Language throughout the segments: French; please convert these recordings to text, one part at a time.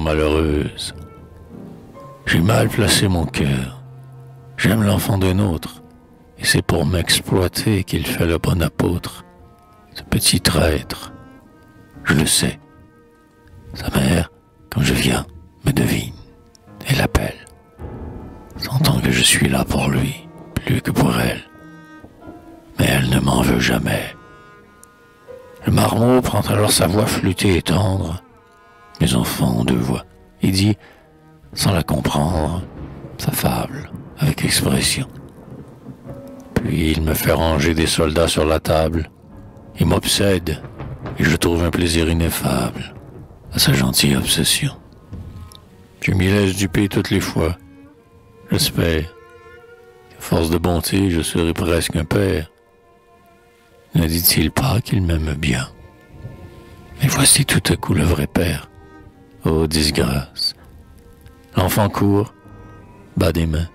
malheureuse. J'ai mal placé mon cœur. J'aime l'enfant d'un autre, et c'est pour m'exploiter qu'il fait le bon apôtre. Ce petit traître, je le sais. Sa mère, quand je viens, me devine et l'appelle, sentant que je suis là pour lui, plus que pour elle. Mais elle ne m'en veut jamais. Le marmot prend alors sa voix flûtée et tendre. Mes enfants ont deux voix. Il dit, sans la comprendre, sa fable avec expression. Puis il me fait ranger des soldats sur la table. Il m'obsède et je trouve un plaisir ineffable à sa gentille obsession. Je m'y laisse duper toutes les fois. J'espère force de bonté, je serai presque un père. Ne dit-il pas qu'il m'aime bien Mais voici tout à coup le vrai père. Oh disgrâce L'enfant court, bat des mains,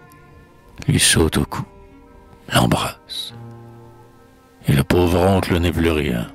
lui saute au cou, l'embrasse. Et le pauvre oncle n'est plus rien.